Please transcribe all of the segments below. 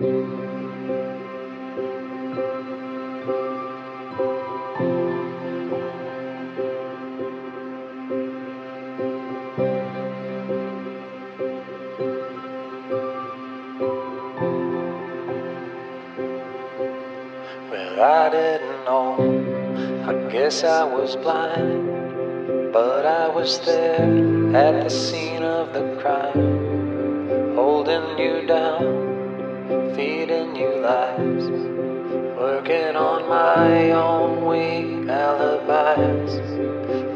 Well, I didn't know. I guess I was blind. But I was there at the scene of the crime. Holding you down, you lies. Working on my own weak alibis.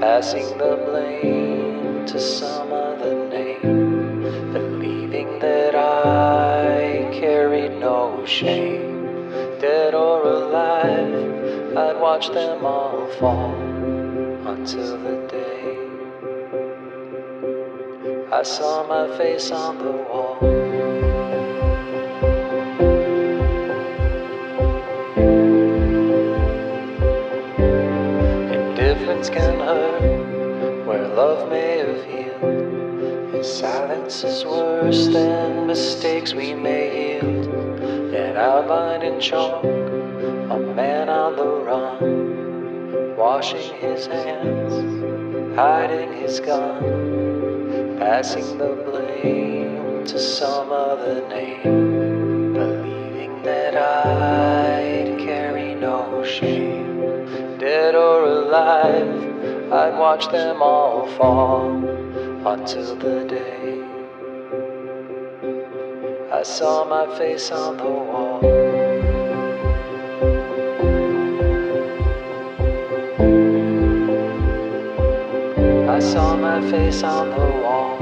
Passing the blame to some other name. Believing that I carried no shame dead or alive, I'd watch them all fall until the day I saw my face on the wall. Indifference can hurt where love may have healed. And silence is worse than mistakes we may yield. An outline in chalk, a man on the run, washing his hands, hiding his gun, passing the blame to some other name, I'd watch them all fall until the day. I saw my face on the wall. I saw my face on the wall.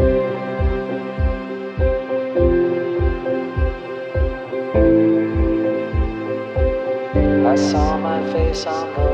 I saw my face on the